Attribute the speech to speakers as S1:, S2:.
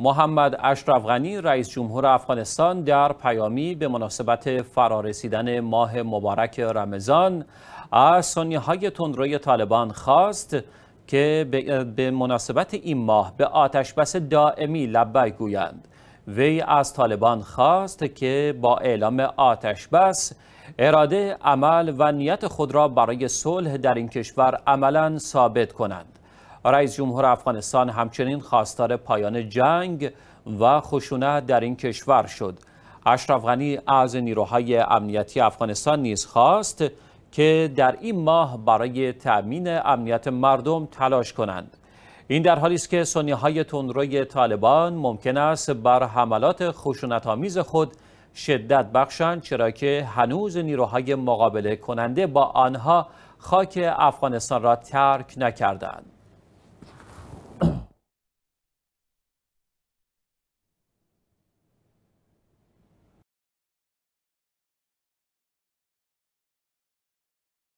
S1: محمد اشرف غنی رئیس جمهور افغانستان در پیامی به مناسبت فرارسیدن ماه مبارک رمضان از سنی های تندروی طالبان خواست که به مناسبت این ماه به آتش بس دائمی لبک گویند. وی از طالبان خواست که با اعلام آتش بس اراده عمل و نیت خود را برای صلح در این کشور عملا ثابت کنند. رئیس جمهور افغانستان همچنین خواستار پایان جنگ و خشونت در این کشور شد. اشرف غنی از نیروهای امنیتی افغانستان نیز خواست که در این ماه برای تأمین امنیت مردم تلاش کنند. این در حالی است که سنی های تندروی طالبان ممکن است بر حملات خشونت‌آمیز خود شدت بخشند چرا که هنوز نیروهای مقابله کننده با آنها خاک افغانستان را ترک نکردند.